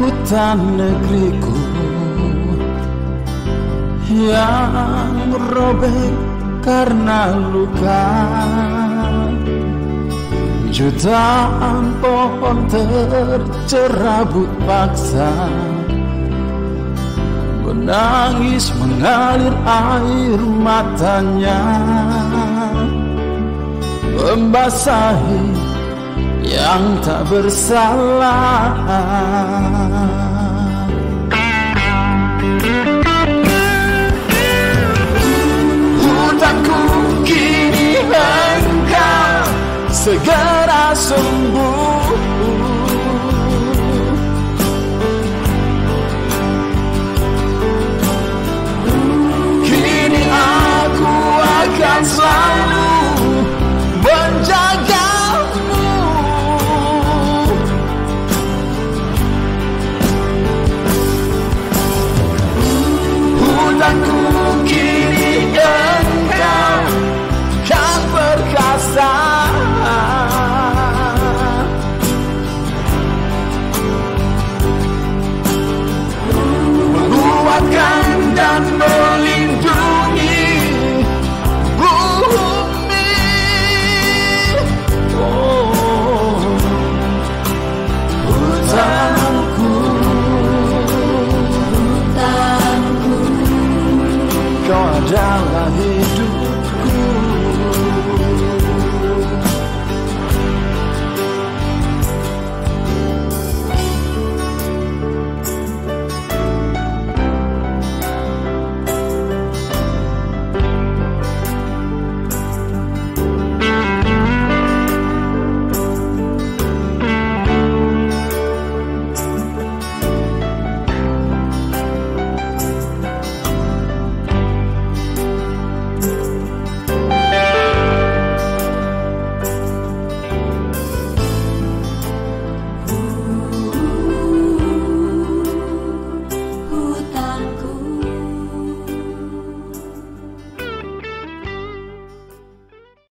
hutan negeriku. Yang robek karena luka. Jutaan pohon tercerabut paksa. Menangis mengalir air matanya. Membasahi yang tak bersalah. Hutanku kini engkau segera sembuh bulanku kini engkau yang perkasa. Menguatkan dan Kau adalah hidupku.